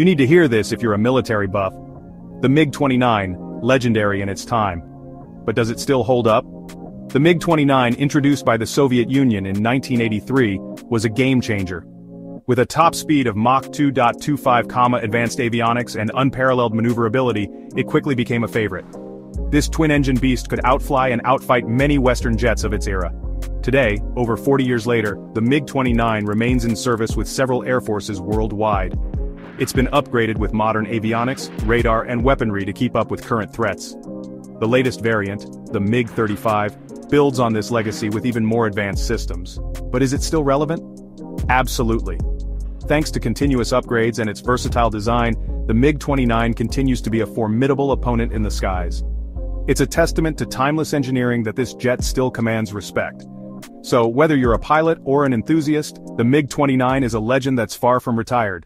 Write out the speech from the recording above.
You need to hear this if you're a military buff. The MiG-29, legendary in its time. But does it still hold up? The MiG-29 introduced by the Soviet Union in 1983 was a game-changer. With a top speed of Mach 2.25, advanced avionics and unparalleled maneuverability, it quickly became a favorite. This twin-engine beast could outfly and outfight many Western jets of its era. Today, over 40 years later, the MiG-29 remains in service with several air forces worldwide. It's been upgraded with modern avionics, radar and weaponry to keep up with current threats. The latest variant, the MiG-35, builds on this legacy with even more advanced systems. But is it still relevant? Absolutely. Thanks to continuous upgrades and its versatile design, the MiG-29 continues to be a formidable opponent in the skies. It's a testament to timeless engineering that this jet still commands respect. So whether you're a pilot or an enthusiast, the MiG-29 is a legend that's far from retired.